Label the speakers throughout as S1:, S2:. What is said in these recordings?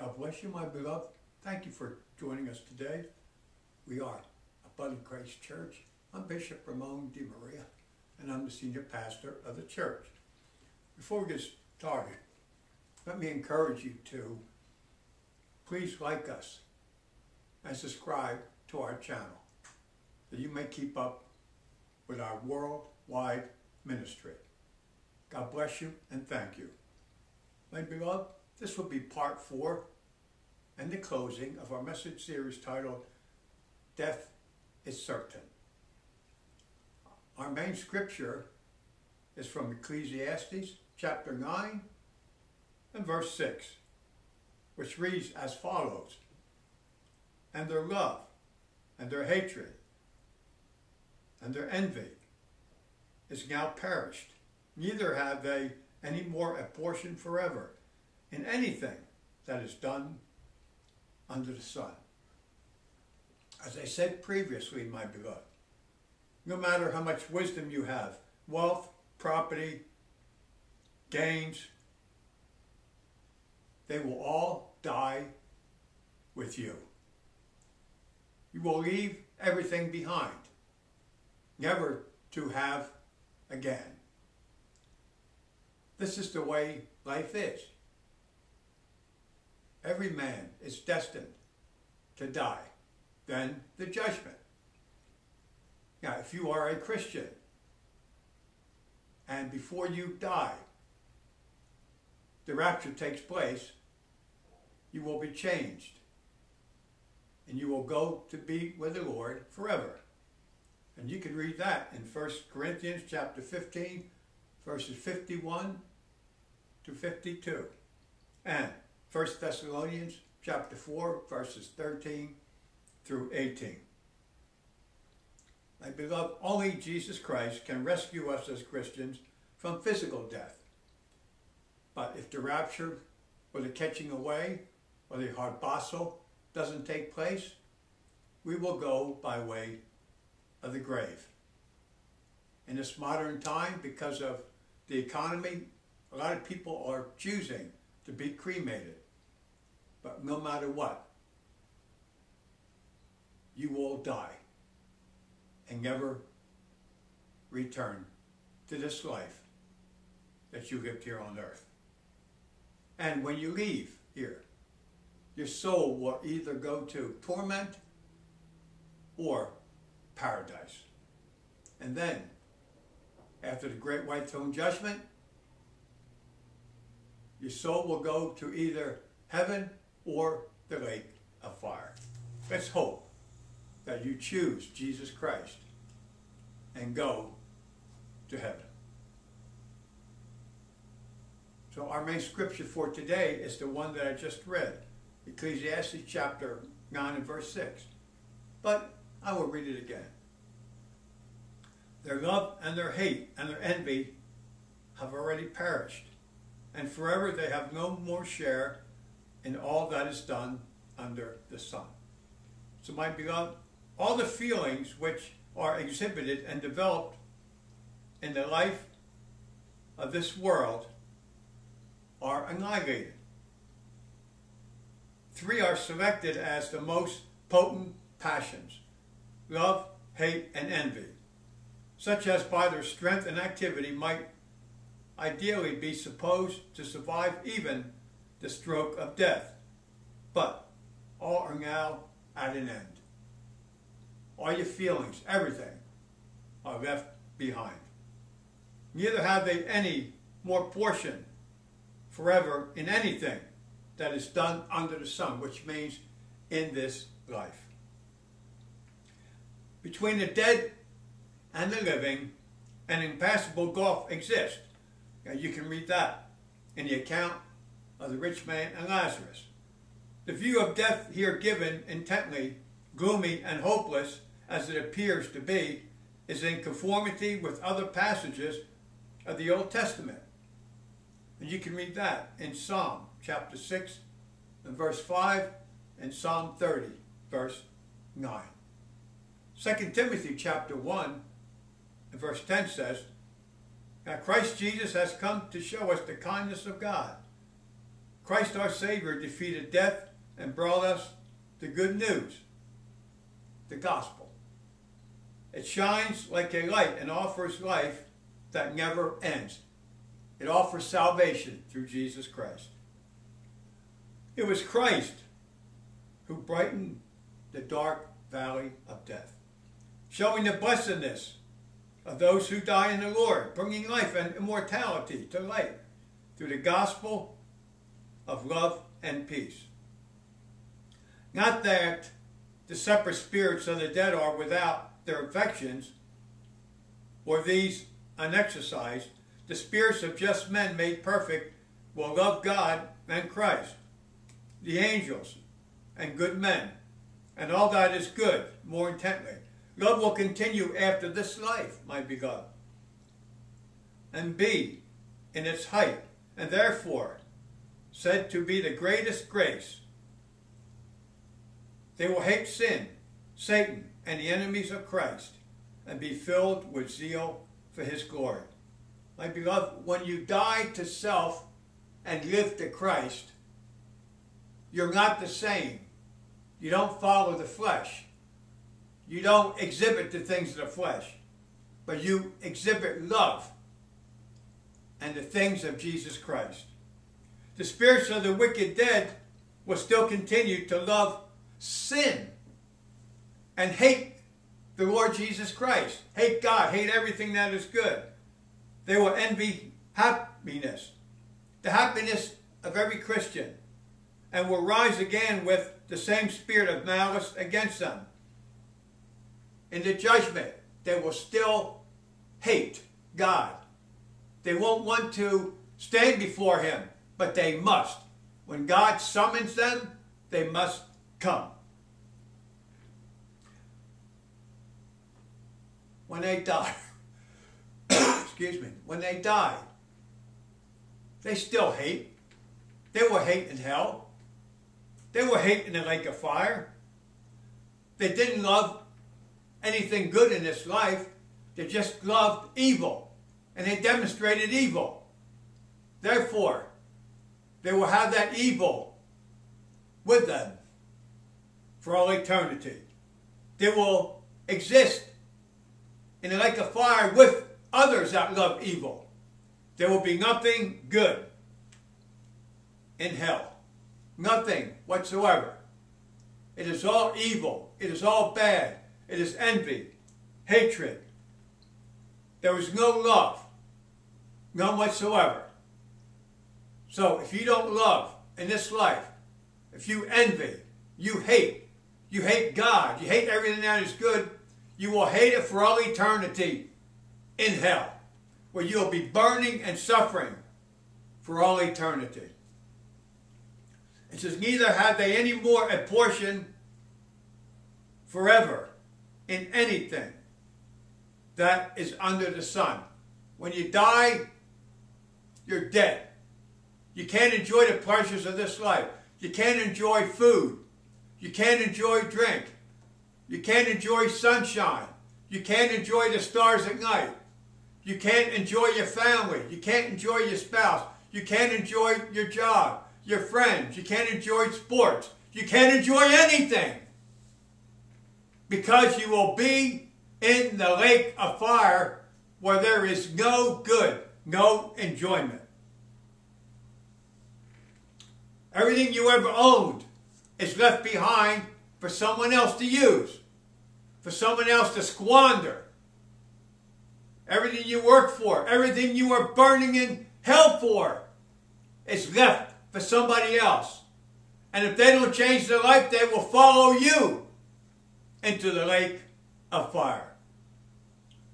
S1: God bless you, my beloved. Thank you for joining us today. We are Abundant Grace Church. I'm Bishop Ramon Di Maria, and I'm the senior pastor of the church. Before we get started, let me encourage you to please like us and subscribe to our channel that you may keep up with our worldwide ministry. God bless you and thank you. My beloved, this will be part four and the closing of our message series titled Death is Certain. Our main scripture is from Ecclesiastes chapter 9 and verse 6, which reads as follows And their love and their hatred and their envy is now perished, neither have they any more a portion forever in anything that is done under the sun. As I said previously, my beloved, no matter how much wisdom you have, wealth, property, gains, they will all die with you. You will leave everything behind, never to have again. This is the way life is. Every man is destined to die. Then the judgment. Now, if you are a Christian and before you die, the rapture takes place, you will be changed and you will go to be with the Lord forever. And you can read that in 1 Corinthians chapter 15, verses 51 to 52. And 1 Thessalonians chapter 4, verses 13 through 18. My beloved, only Jesus Christ can rescue us as Christians from physical death. But if the rapture or the catching away or the harpazo doesn't take place, we will go by way of the grave. In this modern time, because of the economy, a lot of people are choosing to be cremated. But no matter what, you will die and never return to this life that you lived here on earth. And when you leave here, your soul will either go to torment or paradise. And then, after the great white throne judgment, your soul will go to either heaven or the lake of fire. Let's hope that you choose Jesus Christ and go to heaven. So our main scripture for today is the one that I just read, Ecclesiastes chapter 9 and verse 6. But I will read it again. Their love and their hate and their envy have already perished, and forever they have no more share in all that is done under the sun. So my beloved, all the feelings which are exhibited and developed in the life of this world are annihilated. Three are selected as the most potent passions love, hate, and envy, such as by their strength and activity might ideally be supposed to survive even the stroke of death. But all are now at an end. All your feelings, everything, are left behind. Neither have they any more portion forever in anything that is done under the sun, which means in this life. Between the dead and the living, an impassable gulf exists. Now you can read that in the account of the rich man and Lazarus. The view of death here given intently, gloomy and hopeless as it appears to be, is in conformity with other passages of the Old Testament. And you can read that in Psalm chapter 6 and verse 5 and Psalm 30 verse 9. 2 Timothy chapter 1 and verse 10 says, Now Christ Jesus has come to show us the kindness of God Christ our Savior defeated death and brought us the good news, the gospel. It shines like a light and offers life that never ends. It offers salvation through Jesus Christ. It was Christ who brightened the dark valley of death, showing the blessedness of those who die in the Lord, bringing life and immortality to light through the gospel of love and peace. Not that the separate spirits of the dead are without their affections, or these unexercised, the spirits of just men made perfect will love God and Christ, the angels, and good men, and all that is good more intently. Love will continue after this life, my beloved, and be in its height, and therefore said to be the greatest grace. They will hate sin, Satan, and the enemies of Christ, and be filled with zeal for his glory. My beloved, when you die to self and live to Christ, you're not the same. You don't follow the flesh. You don't exhibit the things of the flesh, but you exhibit love and the things of Jesus Christ. The spirits of the wicked dead will still continue to love sin and hate the Lord Jesus Christ, hate God, hate everything that is good. They will envy happiness, the happiness of every Christian, and will rise again with the same spirit of malice against them in the judgment, they will still hate God. They won't want to stand before Him, but they must. When God summons them, they must come. When they die, excuse me, when they die, they still hate. They hate in hell. They hate in the lake of fire. They didn't love anything good in this life. They just loved evil. And they demonstrated evil. Therefore, they will have that evil with them for all eternity. They will exist in the lake of fire with others that love evil. There will be nothing good in hell. Nothing whatsoever. It is all evil. It is all bad. It is envy, hatred. There is no love, none whatsoever. So if you don't love in this life, if you envy, you hate, you hate God, you hate everything that is good, you will hate it for all eternity in hell, where you will be burning and suffering for all eternity. It says, neither have they any more a portion forever in anything that is under the sun. When you die, you're dead. You can't enjoy the pleasures of this life. You can't enjoy food. You can't enjoy drink. You can't enjoy sunshine. You can't enjoy the stars at night. You can't enjoy your family. You can't enjoy your spouse. You can't enjoy your job, your friends. You can't enjoy sports. You can't enjoy anything because you will be in the lake of fire where there is no good, no enjoyment. Everything you ever owned is left behind for someone else to use, for someone else to squander. Everything you work for, everything you are burning in hell for, is left for somebody else. And if they don't change their life, they will follow you into the lake of fire.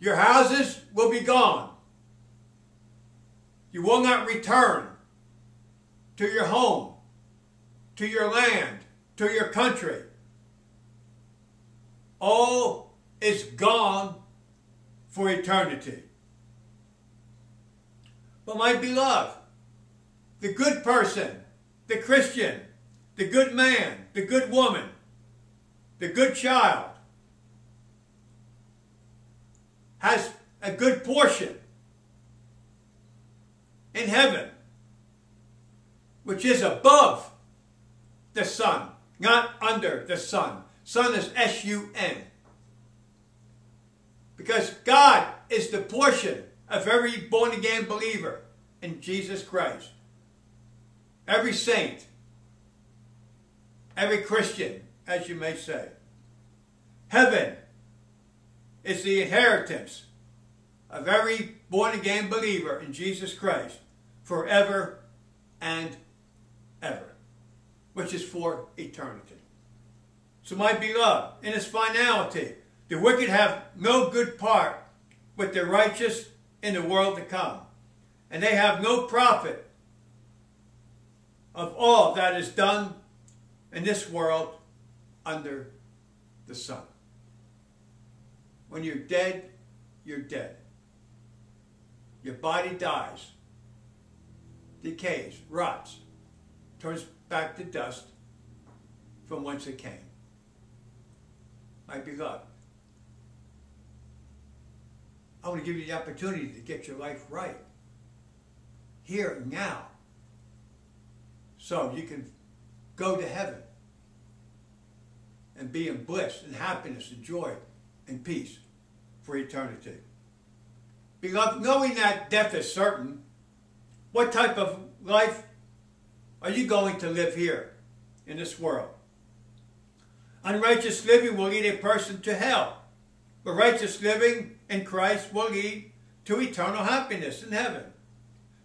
S1: Your houses will be gone. You will not return to your home, to your land, to your country. All is gone for eternity. But my beloved, the good person, the Christian, the good man, the good woman, the good child, has a good portion in heaven which is above the sun, not under the sun. Sun is S-U-N. Because God is the portion of every born again believer in Jesus Christ. Every saint, every Christian, as you may say. Heaven is the inheritance of every born again believer in Jesus Christ forever and ever, which is for eternity. So, my beloved, in its finality, the wicked have no good part with the righteous in the world to come, and they have no profit of all that is done in this world under the sun. When you're dead, you're dead. Your body dies, decays, rots, turns back to dust from whence it came. My beloved, I want to give you the opportunity to get your life right here and now so you can go to heaven and be in bliss and happiness and joy and peace for eternity. Beloved, knowing that death is certain, what type of life are you going to live here in this world? Unrighteous living will lead a person to hell, but righteous living in Christ will lead to eternal happiness in heaven.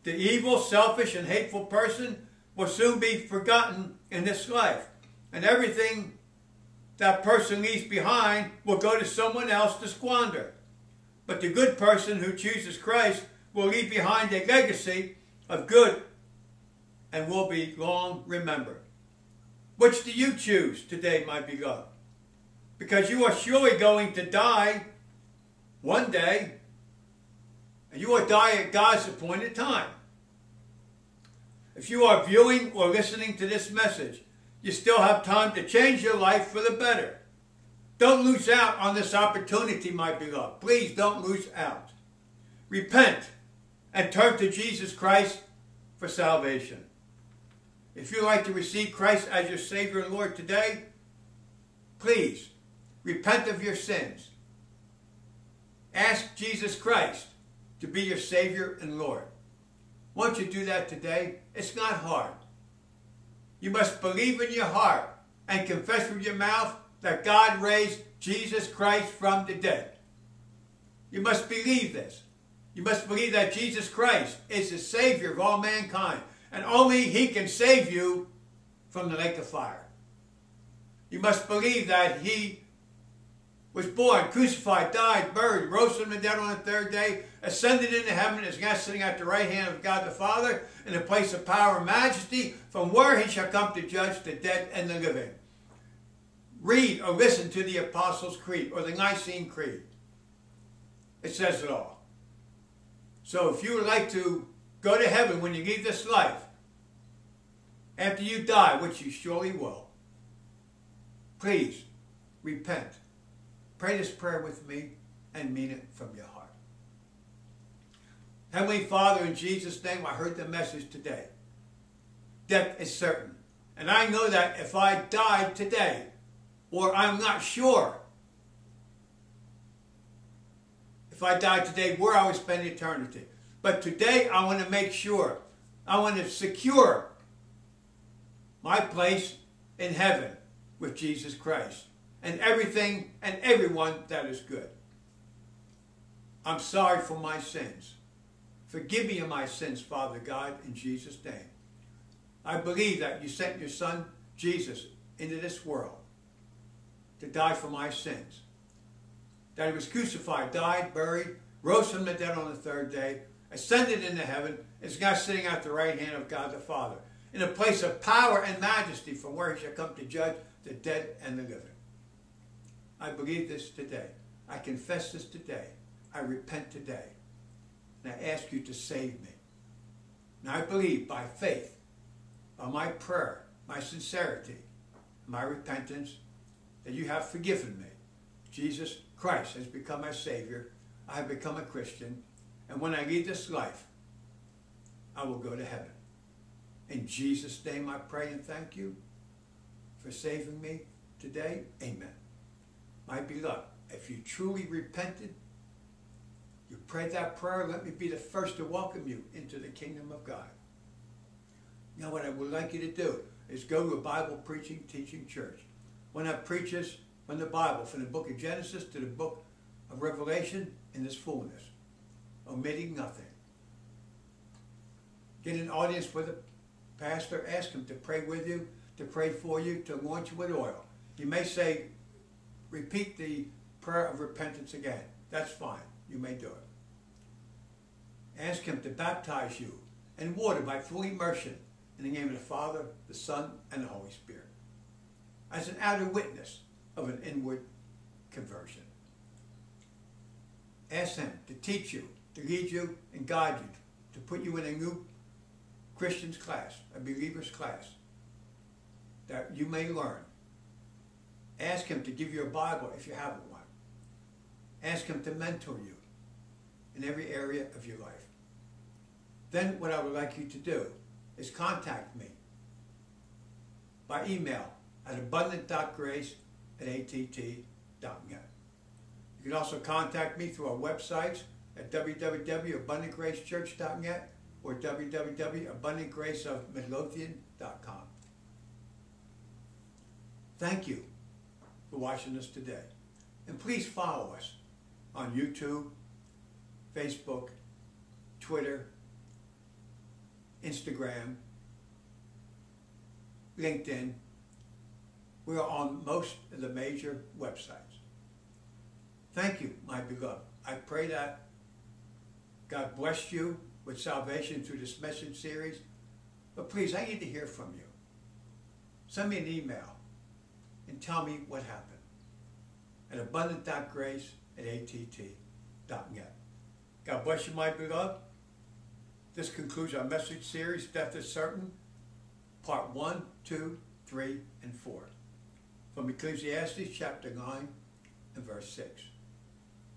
S1: The evil, selfish, and hateful person will soon be forgotten in this life, and everything that person leaves behind will go to someone else to squander. But the good person who chooses Christ will leave behind a legacy of good and will be long remembered. Which do you choose today, my beloved? Because you are surely going to die one day, and you will die at God's appointed time. If you are viewing or listening to this message, you still have time to change your life for the better. Don't lose out on this opportunity, my beloved. Please don't lose out. Repent and turn to Jesus Christ for salvation. If you'd like to receive Christ as your Savior and Lord today, please repent of your sins. Ask Jesus Christ to be your Savior and Lord. Once you do that today, it's not hard. You must believe in your heart and confess with your mouth that God raised Jesus Christ from the dead. You must believe this. You must believe that Jesus Christ is the Savior of all mankind, and only He can save you from the lake of fire. You must believe that He was born, crucified, died, buried, rose from the dead on the third day, ascended into heaven, is now sitting at the right hand of God the Father, in a place of power and majesty, from where he shall come to judge the dead and the living. Read or listen to the Apostles' Creed or the Nicene Creed. It says it all. So if you would like to go to heaven when you leave this life, after you die, which you surely will, please repent Pray this prayer with me and mean it from your heart. Heavenly Father, in Jesus' name, I heard the message today. Death is certain. And I know that if I died today, or I'm not sure if I died today, where I would spend eternity. But today, I want to make sure, I want to secure my place in heaven with Jesus Christ and everything and everyone that is good. I'm sorry for my sins. Forgive me of my sins, Father God, in Jesus' name. I believe that you sent your son, Jesus, into this world to die for my sins. That he was crucified, died, buried, rose from the dead on the third day, ascended into heaven, is now sitting at the right hand of God the Father, in a place of power and majesty from where he shall come to judge the dead and the living. I believe this today. I confess this today. I repent today. And I ask you to save me. And I believe by faith, by my prayer, my sincerity, my repentance, that you have forgiven me. Jesus Christ has become my Savior. I have become a Christian. And when I leave this life, I will go to heaven. In Jesus' name I pray and thank you for saving me today. Amen. My beloved, if you truly repented, you prayed that prayer, let me be the first to welcome you into the kingdom of God. Now what I would like you to do is go to a Bible preaching, teaching church. One that preaches from the Bible, from the book of Genesis to the book of Revelation in its fullness, omitting nothing. Get an audience with a pastor, ask him to pray with you, to pray for you, to anoint you with oil. You may say, repeat the prayer of repentance again. That's fine. You may do it. Ask him to baptize you in water by full immersion in the name of the Father, the Son, and the Holy Spirit. As an outer witness of an inward conversion. Ask him to teach you, to lead you and guide you, to put you in a new Christian's class, a believer's class, that you may learn. Ask him to give you a Bible if you haven't one. Ask him to mentor you in every area of your life. Then what I would like you to do is contact me by email at abundant.grace at att.net. You can also contact me through our websites at www.abundantgracechurch.net or www.abundantgraceofmidlothian.com. Thank you for watching us today. And please follow us on YouTube, Facebook, Twitter, Instagram, LinkedIn. We are on most of the major websites. Thank you, my beloved. I pray that God bless you with salvation through this message series. But please, I need to hear from you. Send me an email and tell me what happened at abundant.grace at att.net. God bless you, my beloved. This concludes our message series, Death is Certain, part 1, 2, 3, and 4. From Ecclesiastes chapter 9 and verse 6.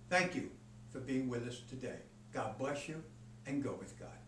S1: Thank you for being with us today. God bless you and go with God.